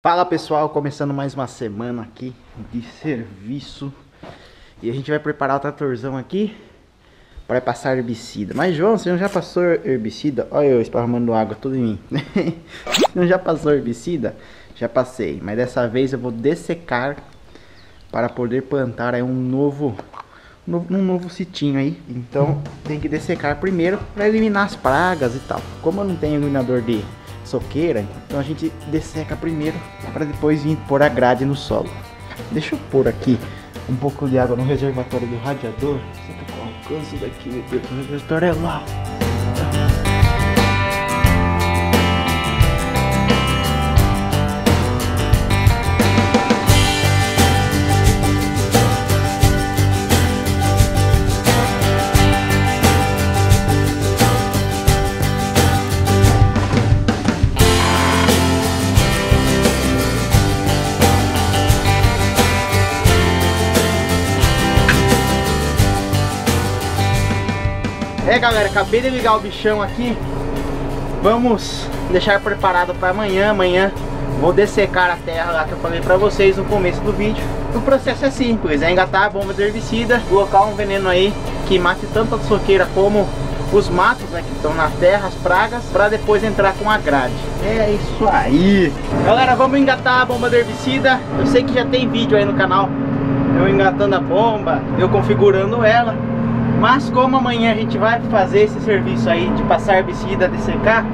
Fala pessoal, começando mais uma semana aqui de serviço. E a gente vai preparar o tratorzão aqui para passar herbicida. Mas João, você não já passou herbicida? Olha eu esparramando água tudo em mim. Você não já passou herbicida? Já passei, mas dessa vez eu vou dessecar Para poder plantar aí um novo, um novo sitinho aí. Então tem que dessecar primeiro para eliminar as pragas e tal. Como eu não tenho eliminador de soqueira, então a gente desseca primeiro para depois vir pôr a grade no solo. Deixa eu pôr aqui um pouco de água no reservatório do radiador. Você tá com alcance daqui, meu Deus, o reservatório é lá. Galera, acabei de ligar o bichão aqui. Vamos deixar preparado para amanhã Amanhã vou dessecar a terra lá que eu falei para vocês no começo do vídeo. O processo é simples, é engatar a bomba de herbicida Colocar um veneno aí que mate tanto a soqueira como os matos né, que estão na terra, as pragas Para depois entrar com a grade. É isso aí. Galera, vamos engatar a bomba de herbicida. Eu sei que já tem vídeo aí no canal Eu engatando a bomba, eu configurando ela mas como amanhã a gente vai fazer esse serviço aí de passar herbicida, de secar,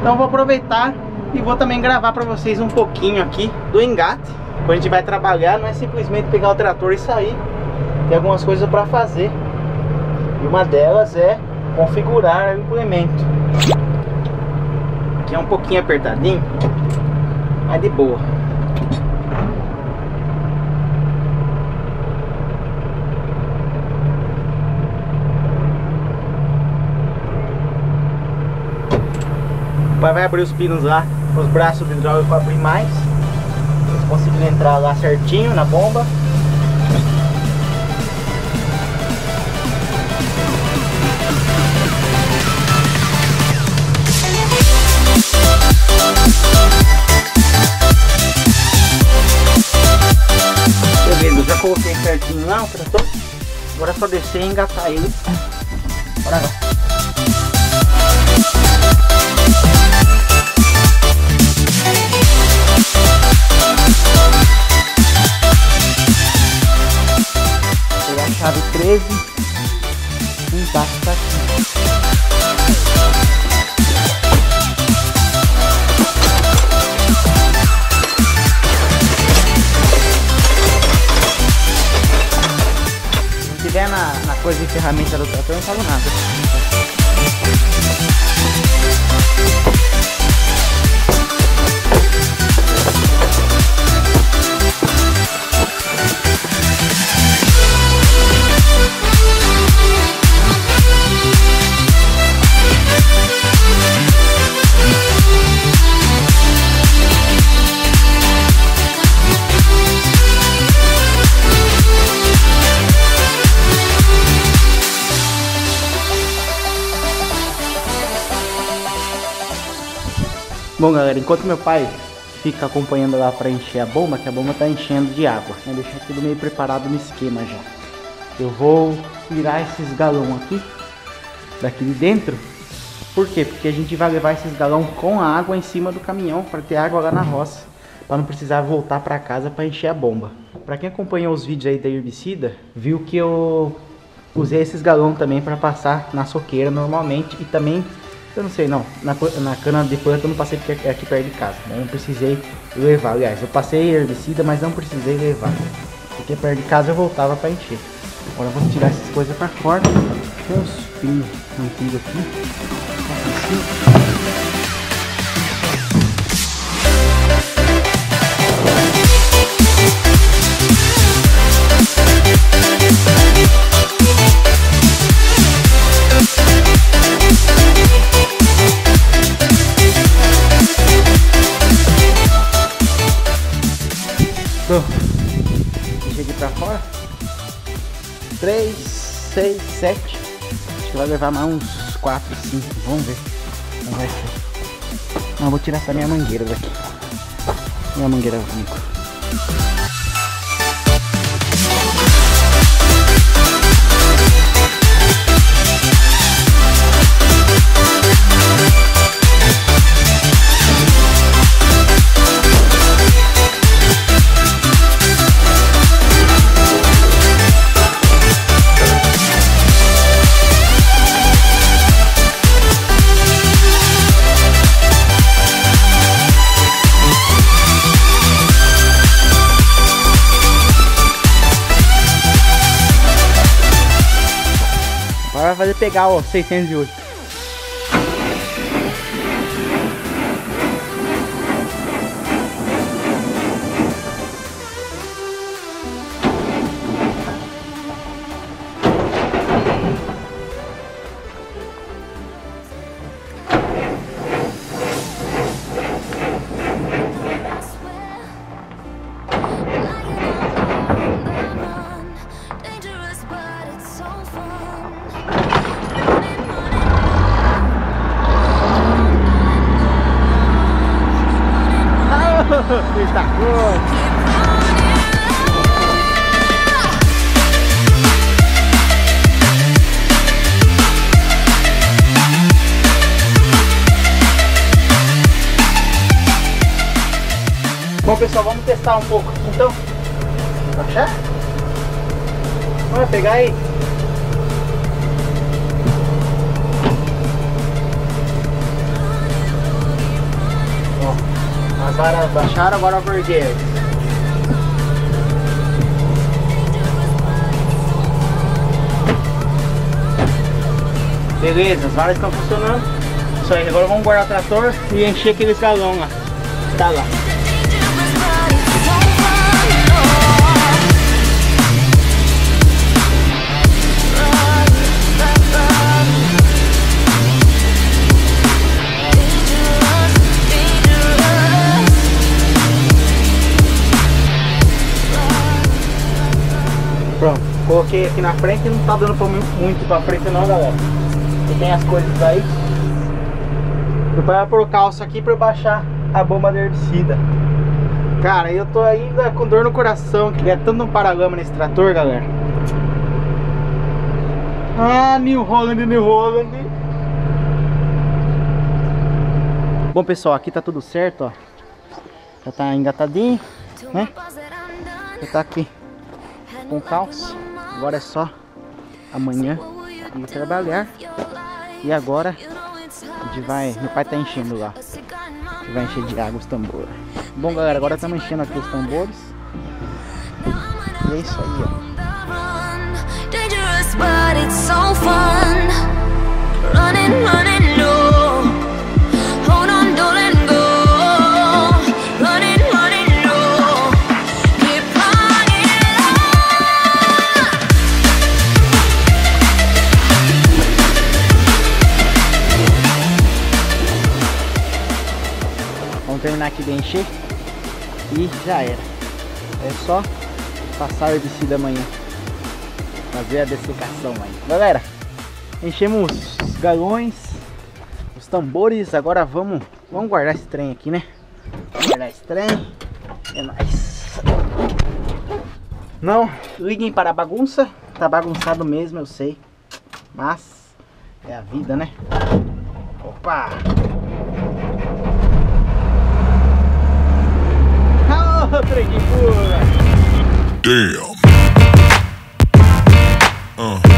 então vou aproveitar e vou também gravar para vocês um pouquinho aqui do engate. Quando a gente vai trabalhar, não é simplesmente pegar o trator e sair. Tem algumas coisas para fazer. E uma delas é configurar o implemento. Aqui é um pouquinho apertadinho, mas de boa. Pai vai abrir os pinos lá, os braços do hidráulico abrir mais. Eles entrar lá certinho na bomba. Beleza, já coloquei certinho lá o trator. Agora é só descer e engatar ele. Bora lá. Ferramenta do trator, não falo nada. Bom galera, enquanto meu pai fica acompanhando lá para encher a bomba, que a bomba tá enchendo de água, né? Tudo meio preparado no esquema já. Eu vou tirar esses galão aqui, daqui de dentro. Por quê? Porque a gente vai levar esses galão com a água em cima do caminhão para ter água lá na roça, para não precisar voltar para casa para encher a bomba. Para quem acompanhou os vídeos aí da herbicida, viu que eu usei esses galão também para passar na soqueira normalmente e também eu não sei, não. Na, na cana de planta eu não passei porque é aqui perto de casa. Né? Não precisei levar. Aliás, eu passei herbicida, mas não precisei levar. Porque perto de casa eu voltava para encher. Agora eu vou tirar essas coisas para fora. Tem uns fios antigos aqui. Assim. Cheguei pra fora. 3, 6, 7. Acho que vai levar mais uns 4, 5. Vamos ver. Não vai ser. Não, vou tirar essa minha mangueira daqui. E a mangueira única. Vai fazer pegar o 608. Está good. Bom pessoal, vamos testar um pouco então. Achar? Vai pegar aí. Varas baixaram, agora eu erguer. Beleza, as varas estão funcionando. Isso aí, agora vamos guardar o trator e encher aquele escalão lá. Tá lá. Coloquei aqui na frente e não tá dando pra muito pra frente não, galera. E tem as coisas aí. Vai pôr o calço aqui pra baixar a bomba de herbicida. Cara, eu tô ainda com dor no coração, que é tanto um paralama nesse trator, galera. Ah, New Holland, New Holland. Bom, pessoal, aqui tá tudo certo, ó. Já tá engatadinho, né? Já tá aqui com calço. Agora é só amanhã ir trabalhar. E agora a gente vai. Meu pai tá enchendo lá. Vai encher de água os tambores. Bom galera, agora estamos enchendo aqui os tambores. E é isso aí, ó. But it's so fun. Running, running. Aqui de encher. E já era. É só passar o herbicida amanhã. Fazer a dessecação aí. Galera, enchemos os galões, os tambores. Agora vamos, vamos guardar esse trem aqui, né? Vamos guardar esse trem. É nóis. Não liguem para a bagunça. Tá bagunçado mesmo, eu sei. Mas é a vida, né? Opa! Trem que pula! Damn. Uh.